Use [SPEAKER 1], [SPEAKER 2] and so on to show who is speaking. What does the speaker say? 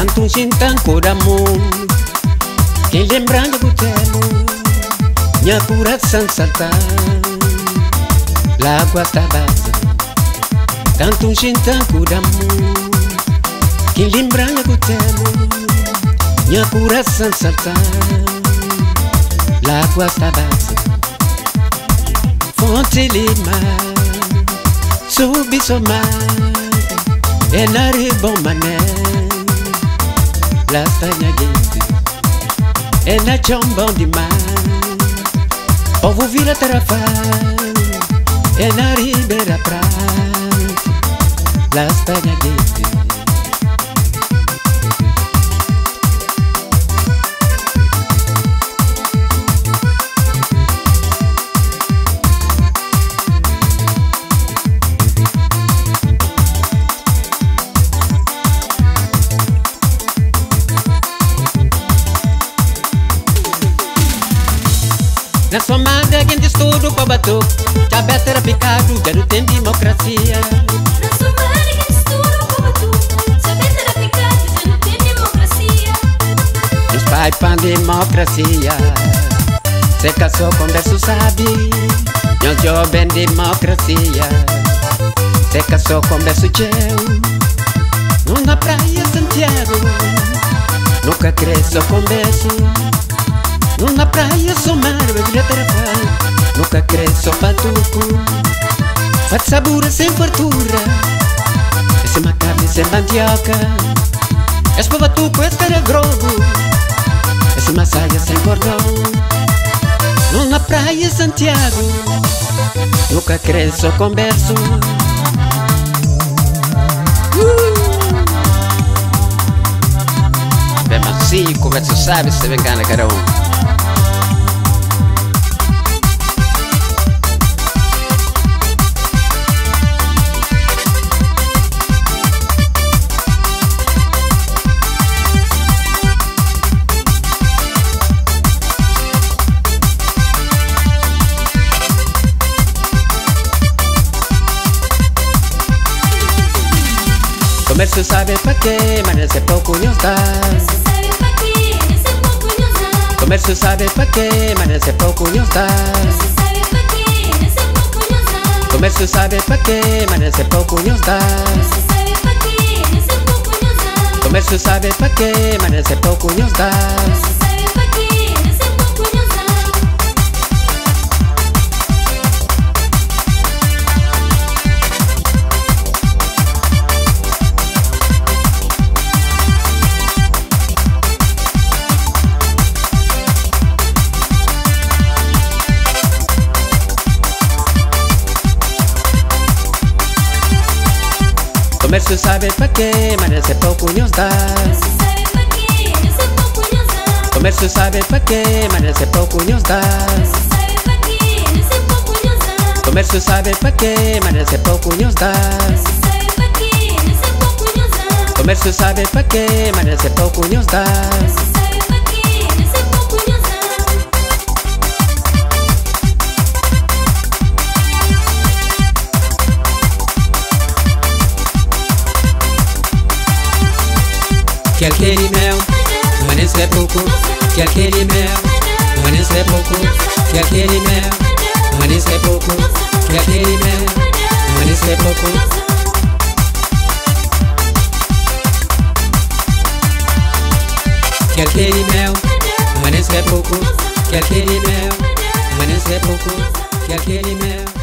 [SPEAKER 1] Tanto chintanco da mundo Que lembrando do telo Minha coração saltar. L'água está base Tanto chintanco da mundo Que lembrando do telo Minha coração saltar. L'água está base Fonte lima Subi somar Enare bom mané la panadette et la chambre du mal. On vous vit la tarafane et la ribera prate, la panadette. Na somada quem diz tudo para batu. Já better picado, já tem democracia
[SPEAKER 2] Na somada quem diz tudo para batu. Já better picado, já tem democracia
[SPEAKER 1] Nos pai pan democracia Se casou com berço sabe Não job em democracia Se casou com berço teu Numa praia Santiago. Nunca cresceu com berço Numa praia somar, bebida terafal Nunca cresceu patuco. Faz sabura sem fartura. Esse uma carne sem mandioca. És para batuco, és cara grogo. Esse uma saia sem cordão. Numa praia Santiago. Nunca cresceu com berço Bem macio, como é sabe se vem cá na carão? Comércio Mersu
[SPEAKER 2] sabes pa' qué, mare se pouco nos dá
[SPEAKER 1] Comércio sabes pa' qué, mare se pouco nos dá Comércio sabes pa' qué, mare se pouco nos dá Comércio sabes pa' qué, mare se pouco nos dá Comércio sabe pra quê, mas recebeu punhos dá Comércio sabe pra quê, mas recebeu punhos dá Comércio sabe pra quê, mas recebeu punhos dá Comércio sabe pa' pra quê, mas recebeu punhos dá aquele mel, mas nesse é pouco Quer aquele mel, mas nesse é pouco Quer aquele mel, mas nesse é pouco Quer aquele mel, mas nesse é pouco. Quer aquele mel, mas nesse é pouco Quer aquele mel, mas nesse é pouco Quer aquele mel